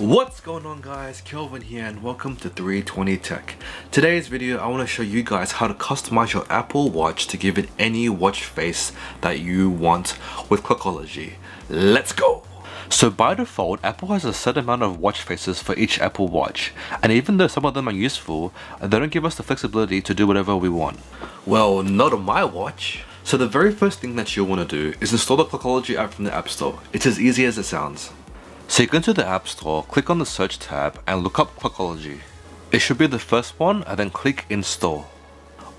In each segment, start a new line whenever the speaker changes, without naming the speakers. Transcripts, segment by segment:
What's going on guys, Kelvin here and welcome to 320 Tech. Today's video I want to show you guys how to customize your Apple Watch to give it any watch face that you want with Clockology. Let's go! So by default, Apple has a set amount of watch faces for each Apple Watch, and even though some of them are useful, they don't give us the flexibility to do whatever we want. Well, not on my watch. So the very first thing that you'll want to do is install the Clockology app from the App Store. It's as easy as it sounds. So you go into the App Store, click on the search tab and look up Clockology. It should be the first one and then click install.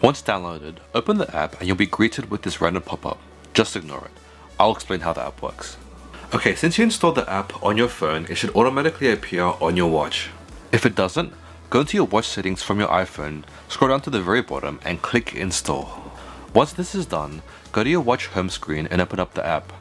Once downloaded, open the app and you'll be greeted with this random pop-up. Just ignore it. I'll explain how the app works. Okay, since you installed the app on your phone, it should automatically appear on your watch. If it doesn't, go into your watch settings from your iPhone, scroll down to the very bottom and click install. Once this is done, go to your watch home screen and open up the app.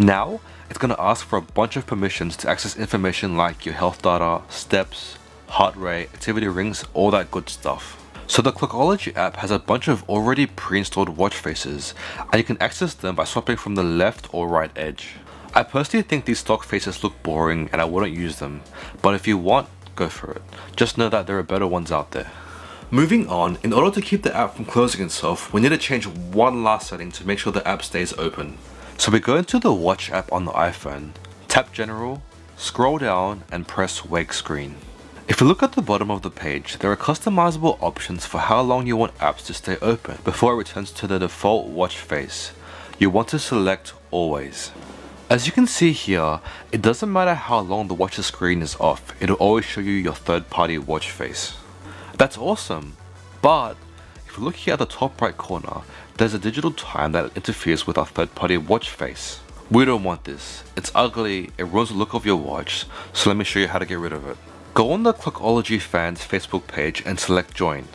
Now, it's going to ask for a bunch of permissions to access information like your health data, steps, heart rate, activity rings, all that good stuff. So the Clockology app has a bunch of already pre-installed watch faces and you can access them by swapping from the left or right edge. I personally think these stock faces look boring and I wouldn't use them, but if you want, go for it. Just know that there are better ones out there. Moving on, in order to keep the app from closing itself, we need to change one last setting to make sure the app stays open. So we go into the watch app on the iPhone, tap general, scroll down and press wake screen. If you look at the bottom of the page, there are customizable options for how long you want apps to stay open before it returns to the default watch face. You want to select always. As you can see here, it doesn't matter how long the watch's screen is off, it'll always show you your third party watch face. That's awesome, but if you look here at the top right corner, there's a digital time that interferes with our third party watch face. We don't want this. It's ugly, it ruins the look of your watch, so let me show you how to get rid of it. Go on the Clockology fans Facebook page and select join.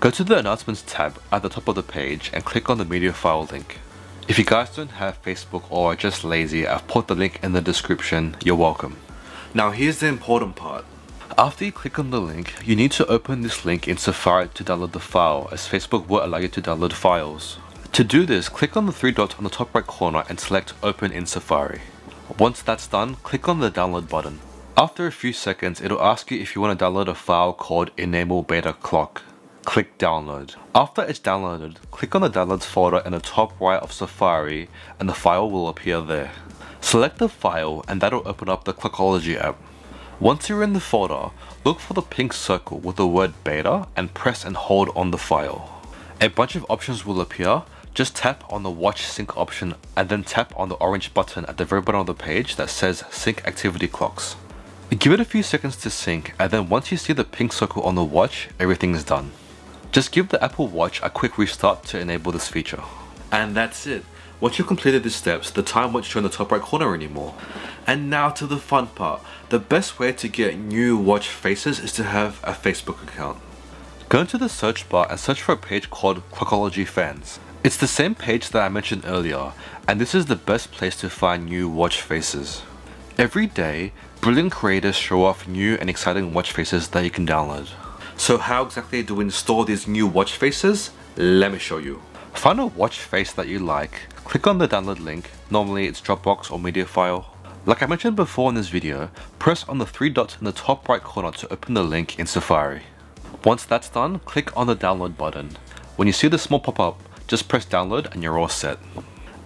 Go to the announcements tab at the top of the page and click on the MediaFire link. If you guys don't have Facebook or are just lazy, I've put the link in the description, you're welcome. Now here's the important part. After you click on the link, you need to open this link in Safari to download the file as Facebook will allow you to download files. To do this, click on the three dots on the top right corner and select Open in Safari. Once that's done, click on the download button. After a few seconds, it'll ask you if you want to download a file called Enable Beta Clock. Click download. After it's downloaded, click on the downloads folder in the top right of Safari and the file will appear there. Select the file and that'll open up the Clockology app. Once you're in the folder, look for the pink circle with the word beta and press and hold on the file. A bunch of options will appear just tap on the watch sync option and then tap on the orange button at the very bottom of the page that says sync activity clocks. Give it a few seconds to sync and then once you see the pink circle on the watch, everything is done. Just give the Apple Watch a quick restart to enable this feature. And that's it. Once you've completed these steps, the time won't show in the top right corner anymore. And now to the fun part. The best way to get new watch faces is to have a Facebook account. Go into the search bar and search for a page called Clockology Fans. It's the same page that I mentioned earlier, and this is the best place to find new watch faces. Every day, brilliant creators show off new and exciting watch faces that you can download. So how exactly do we install these new watch faces? Let me show you. Find a watch face that you like, click on the download link, normally it's Dropbox or MediaFire. Like I mentioned before in this video, press on the three dots in the top right corner to open the link in Safari. Once that's done, click on the download button. When you see the small pop-up, just press download and you're all set.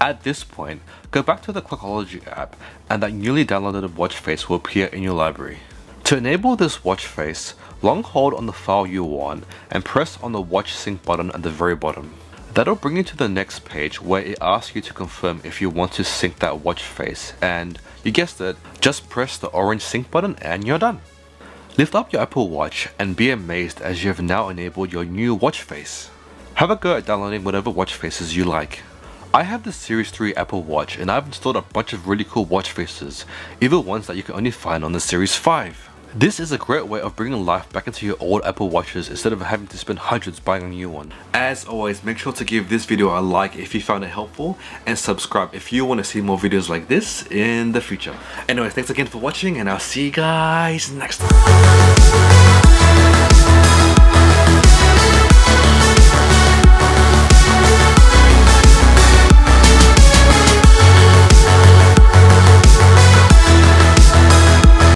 At this point, go back to the Clockology app and that newly downloaded watch face will appear in your library. To enable this watch face, long hold on the file you want and press on the watch sync button at the very bottom. That'll bring you to the next page where it asks you to confirm if you want to sync that watch face and you guessed it, just press the orange sync button and you're done. Lift up your Apple Watch and be amazed as you have now enabled your new watch face. Have a go at downloading whatever watch faces you like. I have the Series 3 Apple Watch and I've installed a bunch of really cool watch faces, even ones that you can only find on the Series 5. This is a great way of bringing life back into your old Apple Watches instead of having to spend hundreds buying a new one. As always, make sure to give this video a like if you found it helpful and subscribe if you want to see more videos like this in the future. Anyways, thanks again for watching and I'll see you guys next time.